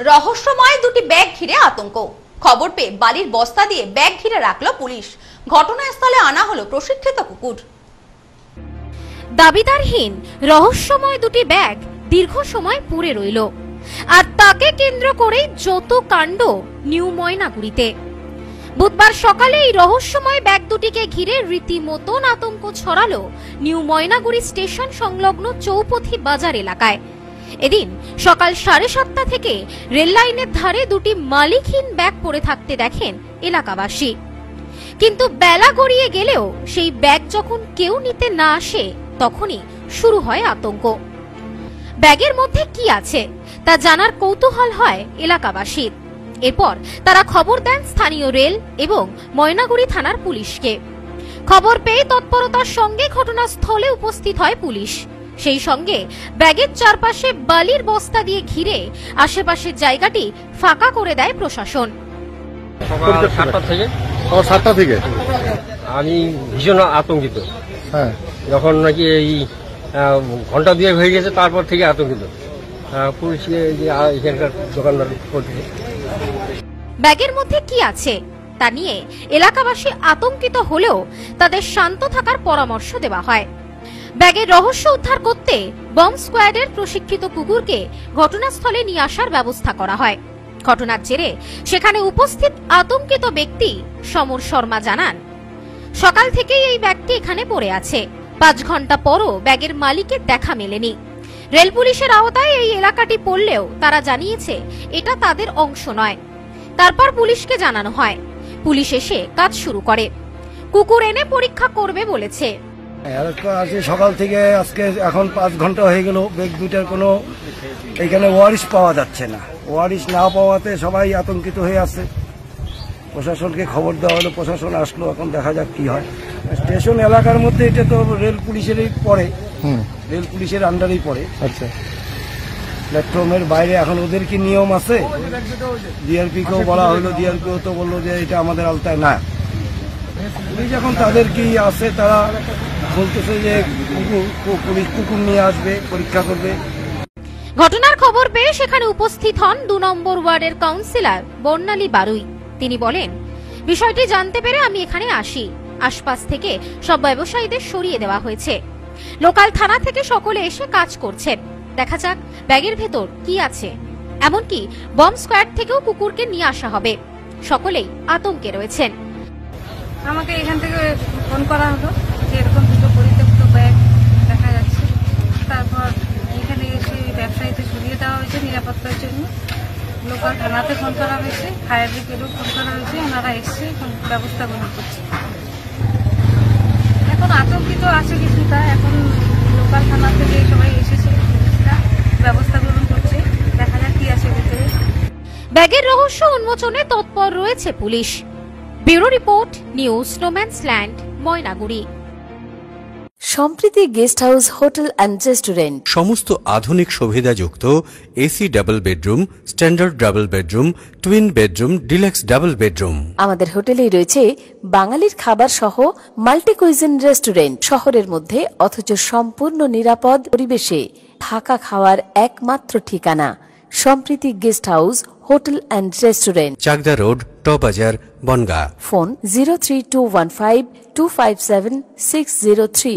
রহস্যময় দুটি ব্যাগ ঘিরে আতঙ্ক। খবর পেয়ে বালির বস্তা দিয়ে ব্যাগ ঘিরে রাখল পুলিশ। ঘটনাস্থলে আনা হলো প্রশিক্ষিত কুকুর। দাবিদারহীন, রহস্যময় দুটি ব্যাগ দীর্ঘ সময় পড়ে রইল। আর তাকে কেন্দ্র করেই যত কাণ্ড নিউ ময়নাগুড়িতে। বুধবার সকালে এই রহস্যময় ব্যাগ দুটিকে ঘিরে রীতিমতন আতঙ্ক ছড়ালো নিউ ময়নাগুড়ি স্টেশন সংলগ্ন চৌপথি বাজার এলাকায়। এদিন সকাল সাড়ে সাতটা থেকে রেল লাইনের ধারে দুটি মালিকহীন ব্যাগ পড়ে থাকতে দেখেন এলাকাবাসী। কিন্তু বেলা গড়িয়ে গেলেও সেই ব্যাগ যখন কেউ নিতে না আসে, তখনই শুরু হয় আতঙ্ক। ব্যাগের মধ্যে কি আছে, তা জানার কৌতূহল হয় এলাকাবাসীর। এরপর তারা খবর দেন স্থানীয় রেল এবং ময়নাগুড়ি থানার পুলিশকে। খবর পেয়ে তৎপরতার সঙ্গে ঘটনাস্থলে উপস্থিত হয় পুলিশ। সেই সঙ্গে ব্যাগের চারপাশে বালির বস্তা দিয়ে ঘিরে আশেপাশের জায়গাটি ফাঁকা করে দেয় প্রশাসন। সকাল সাতটা থেকে। সকাল সাতটা থেকে? আমি ভীষণ আতঙ্কিত। হ্যাঁ। যখন নাকি এই ঘণ্টা দুয়ে হয়ে গেছে তারপর থেকে আতঙ্কিত। পুলিশকে যে এখানকার দোকানদার ব্যাগের মধ্যে কি আছে তা নিয়ে এলাকাবাসী আতঙ্কিত হলেও তাদের শান্ত থাকার পরামর্শ দেওয়া হয়। ব্যাগের রহস্য উদ্ধার করতে বম্ব স্কোয়াডের প্রশিক্ষিত কুকুরকে ঘটনাস্থলে নিয়ে আসার ব্যবস্থা করা হয়। ঘটনার জেরে সেখানে উপস্থিত আতঙ্কিত ব্যক্তি সমর শর্মা জানান, সকাল থেকেই এই ব্যাগটি এখানে পড়ে আছে। পাঁচ ঘণ্টা পরও ব্যাগের মালিকের দেখা মেলেনি। রেল পুলিশের আওতায় এই এলাকাটি পড়লেও তারা জানিয়েছে, এটা তাদের অংশ নয়। তারপর পুলিশকে জানানো হয়, পুলিশ এসে কাজ শুরু করে। কুকুর এনে পরীক্ষা করবে বলেছে। এলাকা আছে সকাল থেকে আজকে এখন পাঁচ ঘণ্টা হয়ে গেল বেগ দুইটার কোনো এখানে ওয়ারিশ পাওয়া যাচ্ছে না। ওয়ারিশ না পাওয়াতে সবাই আতঙ্কিত হয়ে আছে। প্রশাসনকে খবর দেওয়া হলো প্রশাসন আসলো এখন দেখা যাক কি হয়। স্টেশন এলাকার মধ্যে এটা তো রেল পুলিশেরই পড়ে। হুম। রেল পুলিশের আন্ডারেই পড়ে। আচ্ছা। প্ল্যাটফর্মের বাইরে এখন ওদের কি নিয়ম আছে? ডিআরপিকেও বলা হলো ডিআরপিও তো বলল যে এটা আমাদের আলতায় না। পুলিশ এখন তাদের কি আছে তারা বলতেছে যে কুকুর পুলিশ কুকুর নিয়ে আসবে পরীক্ষা করবে। ঘটনার খবর পেয়ে সেখানে উপস্থিত হন দু নম্বর ওয়ার্ডের কাউন্সিলর বর্ণালী বারুই। তিনি বলেন বিষয়টি জানতে পেরে আমি এখানে আসি। আশপাশ থেকে সব ব্যবসায়ীদের সরিয়ে দেওয়া হয়েছে। লোকাল থানা থেকে সকলে এসে কাজ করছেন। দেখা যাক ব্যাগের ভেতর কি আছে। এমনকি বম স্কোয়াড থেকেও কুকুরকে নিয়ে আসা হবে। সকলেই আতঙ্কে রয়েছেন। আমাকে এখান থেকে ফোন করা হলো যে এরকম দুটো পরিত্যক্ত ব্যাগ দেখা যাচ্ছে তারপর এখানে এসে ব্যবসায়ীতে সরিয়ে দেওয়া হয়েছে নিরাপত্তার জন্য থানাতে ফোন করা হয়েছে, ফায়ার ব্রিগেডও ফোন করা হয়েছে, ওনারা এসছে ব্যবস্থা গ্রহণ করছে। এখন আতঙ্কিত আছে কিছুটা, এখন লোকাল থানা থেকে সবাই এসেছে ব্যবস্থা গ্রহণ করছে, দেখা যাক কি আছে ভিতরে। ব্যাগের রহস্য উন্মোচনে তৎপর রয়েছে police. Bureau report, news, no man's land, Maynaguri. Sampriti guest house hotel and restaurant. সমস্ত আধুনিক সুবিধাযুক্ত AC double bedroom standard double bedroom twin bedroom deluxe double bedroom. আমাদের হোটেলেই রয়েছে বাঙালির খাবার সহ মাল্টি কুইজিন রেস্টুরেন্ট। শহরের মধ্যে অথচ সম্পূর্ণ নিরাপদ পরিবেশে থাকা খাওয়ার একমাত্র ঠিকানা। Sampriti guest house hotel and restaurant. Chakdah road टोपजर Bongaon phone zero three two one five two five seven six zero three.